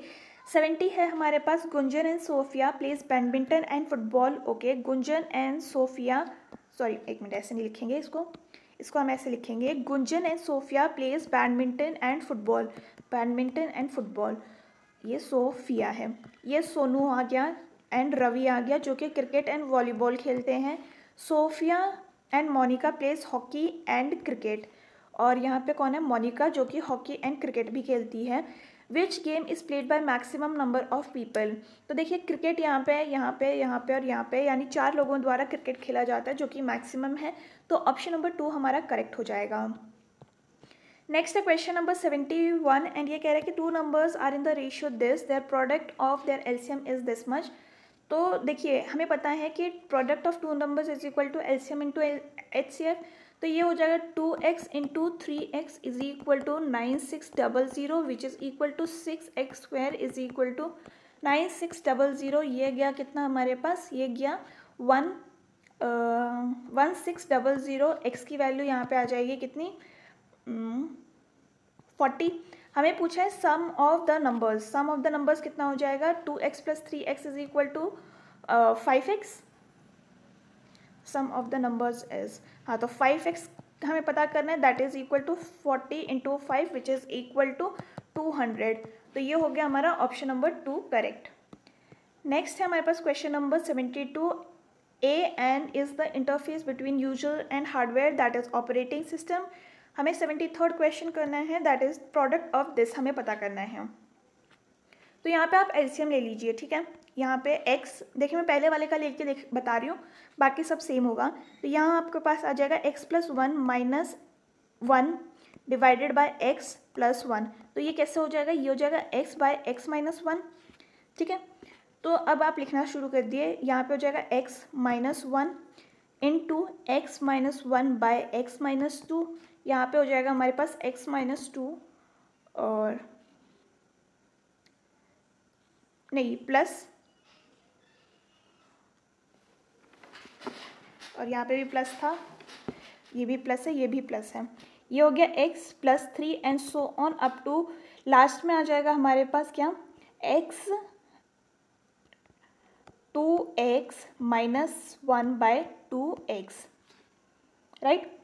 seventy है हमारे पास Gunjan and Sofia plays badminton and football okay Gunjan and Sofia sorry एक minute ऐसे नहीं लिखेंगे इसको। इसको हम ऐसे लिखेंगे। Gunjan and Sofia plays badminton and football badminton and football ये सोफिया है। ये सोनू आ गया। एंड रवि आ गया, जो कि क्रिकेट एंड वॉलीबॉल खेलते हैं। Sofia and Monica plays hockey and cricket और यहाँ पे कौन है? मोनिका जो कि हॉकी एंड क्रिकेट भी खेलती है। Which game is played by maximum number of people तो देखिए क्रिकेट यहाँ पे यहाँ पे यहाँ पे और यहाँ पे, यानी चार लोगों द्वारा क्रिकेट खेला जाता है, जो कि मैक्सिमम है। तो ऑप्शन नंबर टू हमारा करेक्ट हो जाएगा। नेक्स्ट है question number seventy one and ये कह रहा है कि two numbers are in the ratio this their product of their LCM is this much तो देखिए, हमें पता है कि product of two numbers is equal to LCM into H C F तो ये हो जाएगा two x into three x is equal to nine six double zero which is equal to six x square is equal to nine six double zero ये गया कितना हमारे पास? ये गया one one six double zero x की value यहाँ पे आ जाएगी कितनी? फोर्टी हमें पूछा है sum of the numbers sum of the numbers कितना हो जाएगा? Two x plus three x is equal to five x sum of the numbers is हाँ तो फाइव एक्स हमें पता करना है that is equal to forty into five which is equal to two hundred तो ये हो गया हमारा option number two correct next है हमारे पास question number seventy two an is the interface between user and hardware that is operating system हमें seventy third question करना है that is product of this हमें पता करना है। तो यहाँ पे आप एलसीएम ले लीजिए, ठीक है? यहाँ पे x, देखिए मैं पहले वाले का लेके देख, बता रही हूँ, बाकी सब सेम होगा। तो यहाँ आपके पास आ जाएगा x plus one minus one divided by x plus one तो ये कैसे हो जाएगा? ये हो जाएगा x by x minus one ठीक है? तो अब आप लिखना शुरू कर दिए। यहाँ पे हो जाएगा x minus one in two x minus one by x minus two यहाँ पे हो जाएगा हमारे पास x माइनस टू और नहीं प्लस और यहाँ पे भी प्लस था। ये भी प्लस है, ये भी प्लस है। ये हो गया x plus three and so on up to last में आ जाएगा हमारे पास क्या? X two x minus one by two x right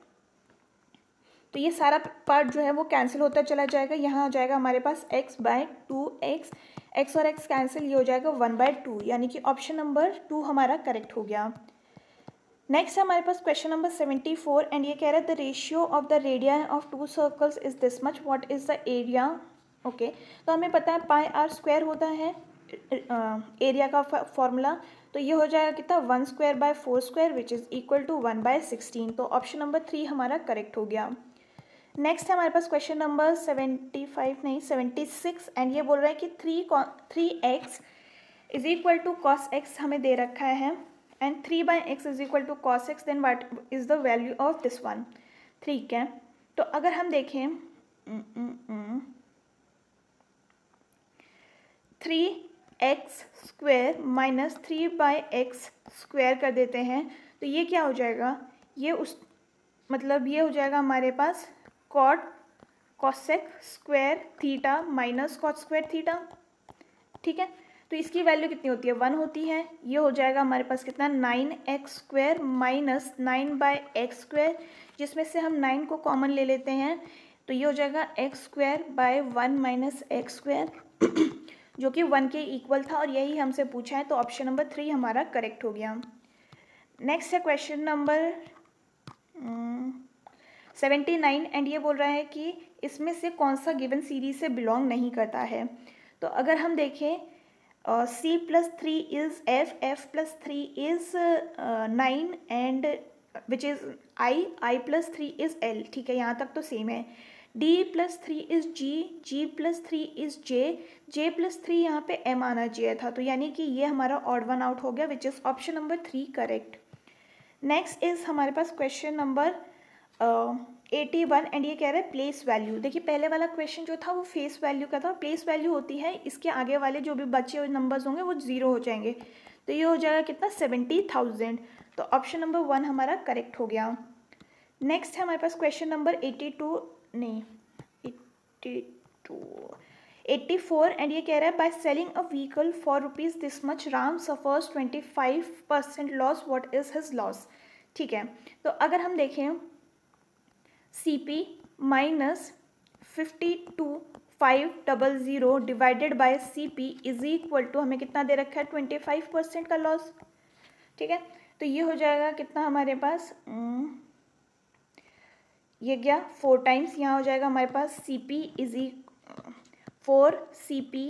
तो ये सारा पार्ट जो है वो कैंसिल होता चला जाएगा। यहाँ आ जाएगा हमारे पास x by two x x और x कैंसिल ये हो जाएगा वन बाय टू यानी कि ऑप्शन नंबर टू हमारा करेक्ट हो गया। नेक्स्ट है हमारे पास question number seventy four and ये कह रहा है the ratio of the radii of two circles is this much what is the area okay तो हमें पता है पाई आर स्क्वायर होता है एरिया का फॉर्मूला तो ये हो जाएगा कितना? One square by four square which is equal to one by sixteen तो ऑप्शन नंबर थ्री हमारा करेक्ट हो गया। नेक्स्ट है हमारे पास क्वेश्चन नंबर सेवेंटी फाइव नहीं सेवेंटी सिक्स एंड ये बोल रहा है कि three three x is equal to cos x हमें दे रखा है and three by x is equal to cos x then what is the value of this one ठीक है तो अगर हम देखें three x square minus three by x square कर देते हैं तो ये क्या हो जाएगा? ये उस मतलब ये हो जाएगा हमारे पास cot cosec square theta minus cot square theta ठीक है? तो इसकी वैल्यू कितनी होती है? वन होती है। ये हो जाएगा हमारे पास कितना? Nine x square minus nine by x square जिसमें से हम नाइन को कॉमन ले लेते हैं। तो ये हो जाएगा x square by one minus x square जो कि वन के इक्वल था और यही हमसे पूछा है तो ऑप्शन नंबर थ्री हमारा करेक्ट हो गया। नेक्स्ट है question number seventy nine and ये बोल रहा है कि इसमें से कौन सा गिवन सीरीज़ से बिलोंग नहीं करता है। तो अगर हम देखें C plus three is F F plus three is nine and which is I I plus three is L ठीक है, यहाँ तक तो सेम है। D plus three is G G plus three is J J plus three यहाँ पे M आना चाहिए था। तो यानी कि ये हमारा ऑड वन आउट हो गया which is option number three correct next is हमारे पास question number eighty one and ये कह रहा है प्लेस वैल्यू देखिए, पहले वाला क्वेश्चन जो था वो फेस वैल्यू का था। प्लेस वैल्यू होती है, इसके आगे वाले जो भी बचे हुए नंबर्स होंगे वो ज़ीरो हो जाएँगे। तो ये हो जाएगा कितना? सेवेंटी थाउज़ेंड तो ऑप्शन नंबर वन हमारा करेक्ट हो गया। नेक्स्ट है हमारे पास क्वेश्चन नंबर एटी टू नहीं eighty two eighty four and ये कह रहा है by selling a vehicle for rupees this much Ram suffers twenty five percent loss what is his loss ठीक है। तो अगर हम देखें C P minus fifty two five double zero divided by C P is equal to हमें कितना दे रखा है? ट्वेंटी फाइव परसेंट का लॉस ठीक है? तो ये हो जाएगा कितना हमारे पास? ये गया फोर टाइम्स यहाँ हो जाएगा हमारे पास C P is four C P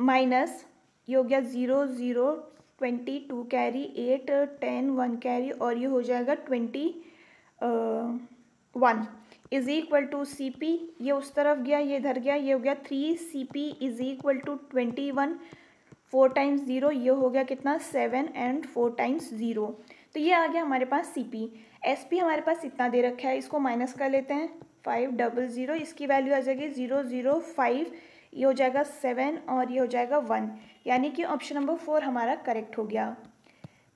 minus ये हो गया zero zero twenty two carry, eight, ten, one carry और ये हो जाएगा twenty one. Is equal to C P ये उस तरफ़ गया, ये इधर गया, ये हो गया three C P is equal to twenty one four times zero ये हो गया कितना? Seven and four times zero तो ये आ गया हमारे पास सी पी एस पी हमारे पास इतना दे रखा है, इसको माइनस कर लेते हैं। फाइव डबल ज़ीरो इसकी वैल्यू आ जाएगी ज़ीरो ज़ीरो फाइव ये हो जाएगा सेवन और ये हो जाएगा वन यानी कि ऑप्शन नंबर फोर हमारा करेक्ट हो गया।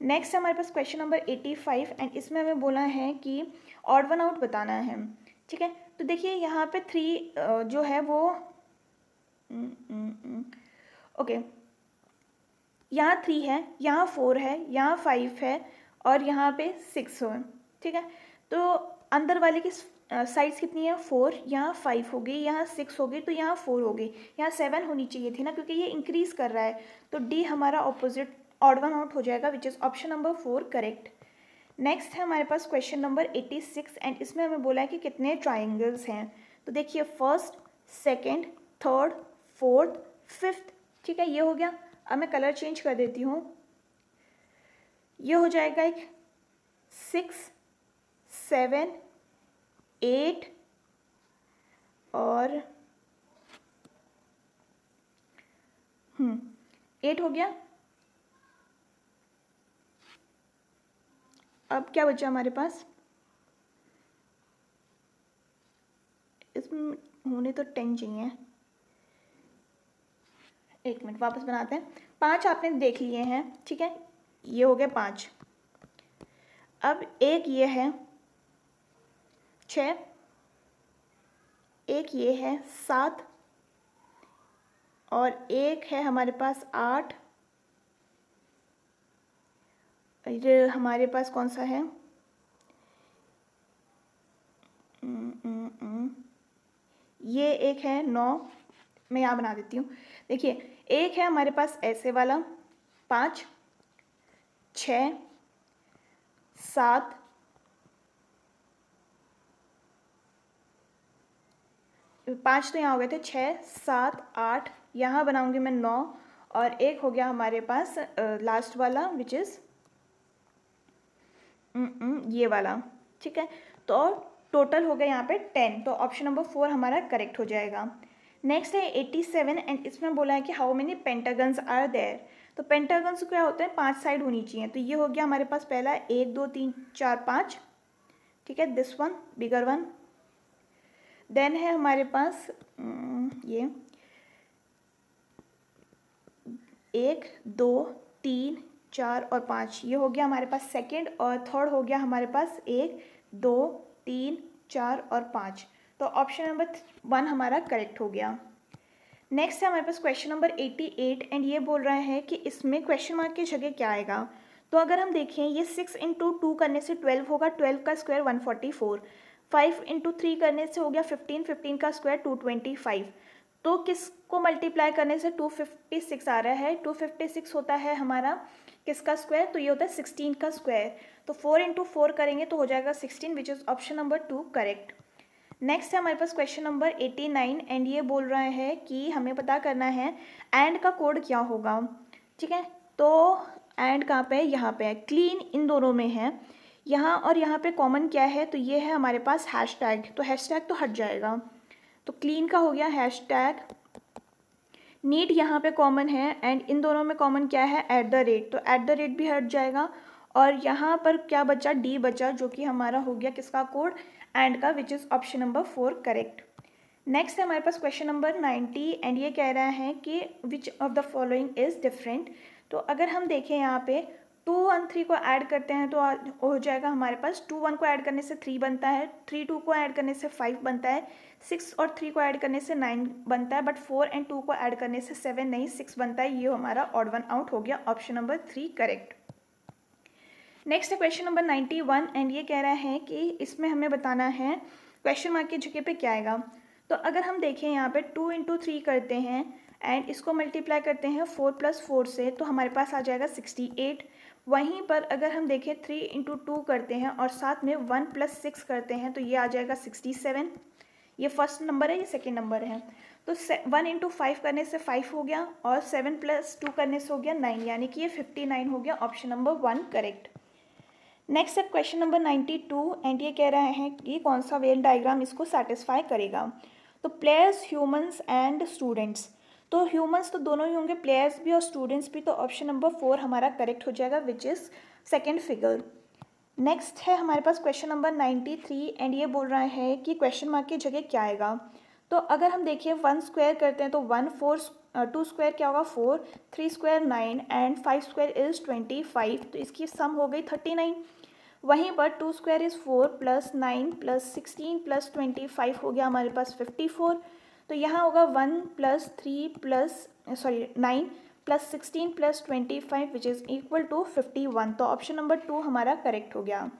नेक्स्ट हमारे पास question number eighty five and इसमें हमें बोला है कि ऑड वन आउट बताना है। ठीक है? तो देखिए यहाँ पे थ्री जो है वो ओके यहाँ थ्री है, यहाँ फोर है, यहाँ फाइव है और यहाँ पे सिक्स हो। ठीक है? तो अंदर वाले की साइड्स कितनी है? फोर यहाँ फाइव हो गई, यहाँ सिक्स हो गई तो यहाँ फोर हो गई। यहाँ सेवन होनी चाहिए थी ना, क्योंकि ये इंक्रीज कर रहा है। तो डी हमारा ऑपोजिट ऑड वन आउट हो जाएगा which is option number four correct next है हमारे पास question number eighty six and इसमें हमें बोला है कि कितने ट्राइंगल्स हैं। तो देखिए first second third fourth fifth ठीक है, ये हो गया। अब मैं कलर चेंज कर देती हूँ। ये हो जाएगा एक सिक्स सेवन एट और हम्म एट हो गया। अब क्या बचा हमारे पास? इसमें होने तो टेन चाहिए। एक मिनट, वापस बनाते हैं। पाँच आपने देख लिए हैं, ठीक है? ये हो गया पाँच। अब एक ये है छ। एक ये है सात और एक है हमारे पास आठ। ये हमारे पास कौन सा है? ये एक है नौ। मैं यहाँ बना देती हूँ। देखिए, एक है हमारे पास ऐसे वाला, पाँच, छ, सात पाँच तो यहाँ हो गए थे छः सात, आठ, यहाँ बनाऊँगी मैं नौ, और एक हो गया हमारे पास लास्ट वाला विच इज़ ये वाला, ठीक है? तो टोटल हो गया यहाँ पे टेन तो ऑप्शन नंबर फोर हमारा करेक्ट हो जाएगा। नेक्स्ट है एट्टी सेवन एंड इसमें बोला है कि how many pentagons are there तो पेंटागन्स क्या होते हैं? पाँच साइड होनी चाहिए। तो ये हो गया हमारे पास पहला, एक, दो, तीन, चार, पाँच, ठीक है? This one bigger one then है हमारे पास ये। एक, दो, तीन, चार और पाँच। ये हो गया हमारे पास सेकंड और थर्ड हो गया हमारे पास एक, दो, तीन, चार और पाँच। तो ऑप्शन नंबर वन हमारा करेक्ट हो गया। नेक्स्ट है हमारे पास question number eighty eight and ये बोल रहा है कि इसमें क्वेश्चन मार्क की जगह क्या आएगा? तो अगर हम देखें, ये सिक्स इंटू टू करने से ट्वेल्व होगा ट्वेल्व का square one forty four five into three करने से हो गया फिफ्टीन फिफ्टीन का स्क्वायर टू ट्वेंटी फाइव तो किसको मल्टीप्लाई करने से टू फिफ्टी सिक्स आ रहा है? टू फिफ्टी सिक्स होता है हमारा किसका स्क्वायर तो ये होता है सिक्सटीन का स्क्वायर तो फोर इंटू फोर करेंगे तो हो जाएगा sixteen which is option number two correct next है हमारे पास question number eighty nine and ये बोल रहा है कि हमें पता करना है एंड का कोड क्या होगा? ठीक है? तो एंड कहाँ पे है? यहाँ पे है. क्लीन इन दोनों में है. यहाँ और यहाँ पे कॉमन क्या है तो ये है हमारे पास हैश टैग तो हैश टैग तो हट जाएगा। तो क्लीन का हो गया हैश टैग नीट यहाँ पे कॉमन है एंड इन दोनों में कॉमन क्या है? एट द रेट तो एट द रेट भी हट जाएगा, और यहाँ पर क्या बचा? डी बचा, जो कि हमारा हो गया किसका कोड एंड का which is option number four correct next है हमारे पास क्वेश्चन नंबर नाइन्टी एंड ये कह रहा है कि which of the following is different तो अगर हम देखें यहाँ पे टू वन थ्री को ऐड करते हैं तो हो जाएगा हमारे पास टू वन को ऐड करने से थ्री बनता है, थ्री टू को ऐड करने से फाइव बनता है, सिक्स और थ्री को ऐड करने से नाइन बनता है, बट फोर एंड टू को ऐड करने से सेवन नहीं, सिक्स बनता है, ये हमारा ऑड वन आउट हो गया, option number three correct. Next है question number ninety one, and ये कह रहा है कि इसमें हमें बताना है, क्वेश्चन मार्क की जगह पे क्या आएगा? तो अगर हम देखें यहाँ पे टू इंटू थ्री करते हैं, एंड इसको मल्टीप्लाई करते हैं फोर प्लस फोर से तो हमारे पास आ जाएगा सिक्सटी एट वहीं पर अगर हम देखें थ्री इंटू टू करते हैं और साथ में वन प्लस सिक्स करते हैं तो ये आ जाएगा सिक्सटी सेवन ये फ़र्स्ट नंबर है, ये सेकेंड नंबर है. तो वन इंटू फाइव करने से फाइव हो गया और सेवन प्लस टू करने से हो गया नाइन यानी कि ये फिफ्टी नाइन हो गया option number one correct next है question number ninety two and ये कह रहे हैं कि कौन सा वेल डायग्राम इसको सेटिस्फाई करेगा? तो प्लेयर्स ह्यूमंस एंड स्टूडेंट्स तो ह्यूमंस तो दोनों ही होंगे प्लेयर्स भी और स्टूडेंट्स भी तो ऑप्शन नंबर फोर हमारा करेक्ट हो जाएगा which is second figure next है हमारे पास question number ninety three and ये बोल रहा है कि क्वेश्चन मार्क की जगह क्या आएगा? तो अगर हम देखिए वन स्क्वायर करते हैं तो वन फोर टू स्क्वायर क्या होगा? Four three square nine and five square is twenty five तो इसकी सम हो गई थर्टी नाइन वहीं पर two square is four plus nine plus sixteen plus twenty five हो गया हमारे पास फिफ्टी फोर तो यहाँ होगा one plus three plus sorry nine plus sixteen plus twenty five which is equal to fifty one तो ऑप्शन नंबर टू हमारा correct हो गया।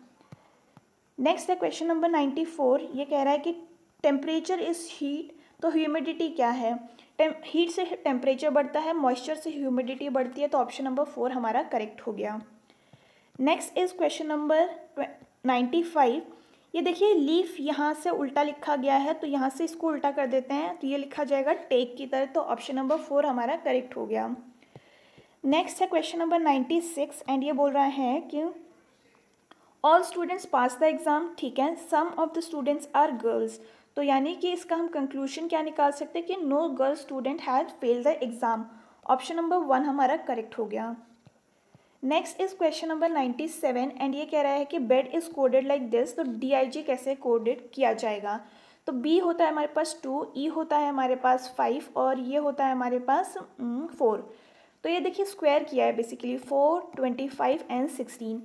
नेक्स्ट है क्वेश्चन नंबर नाइन्टी फोर ये कह रहा है कि टेम्परेचर इज़ हीट तो ह्यूमिडिटी क्या है? हीट से टेम्परेचर बढ़ता है मॉइस्चर से ह्यूमिडिटी बढ़ती है तो ऑप्शन नंबर फोर हमारा करेक्ट हो गया। Next is question number ninety five ये देखिए लीफ यहाँ से उल्टा लिखा गया है तो यहाँ से इसको उल्टा कर देते हैं तो ये लिखा जाएगा टेक की तरह तो ऑप्शन नंबर फोर हमारा करेक्ट हो गया। नेक्स्ट है question number ninety six and ये बोल रहा है कि all students pass the exam ठीक है some of the students are girls तो यानी कि इसका हम कंक्लूजन क्या निकाल सकते हैं कि no girl student has fail the exam option number one हमारा करेक्ट हो गया। Next is question number ninety seven and ये कह रहा है कि bed is coded like this तो डी आई जी कैसे कोडेड किया जाएगा? तो बी होता है हमारे पास टू ई e होता है हमारे पास फाइव और ये होता है हमारे पास फोर तो ये देखिए स्क्वायर किया है basically four twenty five and sixteen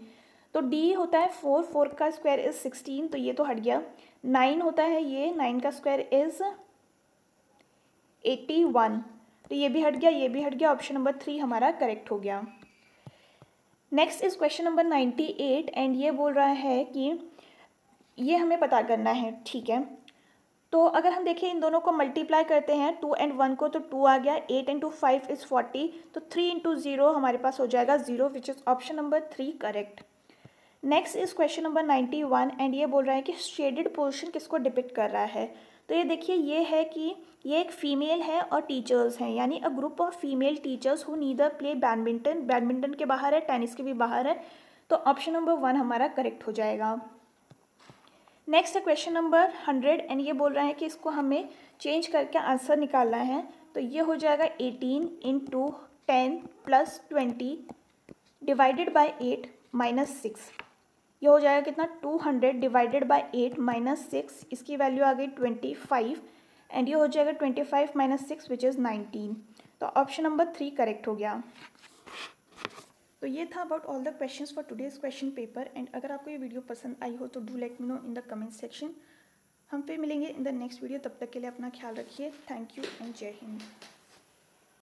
तो डी होता है फोर फोर का स्क्वायर इज़ सिक्सटीन तो ये तो हट गया. नाइन होता है ये नाइन का स्क्वायर इज़ एट्टी वन तो ये भी हट गया, ये भी हट गया ऑप्शन नंबर थ्री हमारा करेक्ट हो गया. Next is question number ninety eight and ये बोल रहा है कि ये हमें पता करना है, ठीक है? तो अगर हम देखें इन दोनों को मल्टीप्लाई करते हैं टू एंड वन को तो टू आ गया eight into five is forty तो थ्री इंटू ज़ीरो हमारे पास हो जाएगा zero which is option number three correct next is question number ninety one and ये बोल रहा है कि शेडेड पोर्शन किसको डिपिक्ट कर रहा है? तो ये देखिए, ये है कि ये एक फ़ीमेल है और टीचर्स हैं, यानी a group of female teachers who neither play badminton badminton के बाहर है टेनिस के भी बाहर है तो ऑप्शन नंबर वन हमारा करेक्ट हो जाएगा। नेक्स्ट है क्वेश्चन नंबर हंड्रेड एंड ये बोल रहा है कि इसको हमें चेंज करके आंसर निकालना है तो ये हो जाएगा eighteen into ten plus twenty divided by eight minus six ये हो जाएगा कितना? Two hundred divided by eight minus six इसकी वैल्यू आ गई ट्वेंटी फाइव एंड ये हो जाएगा twenty five minus six which is nineteen तो ऑप्शन नंबर थ्री करेक्ट हो गया। तो ये था about all the questions for today's question paper and अगर आपको ये वीडियो पसंद आई हो तो do let me know in the comment section हम फिर मिलेंगे इन द नेक्स्ट वीडियो तब तक के लिए अपना ख्याल रखिए। थैंक यू एंड जय हिंद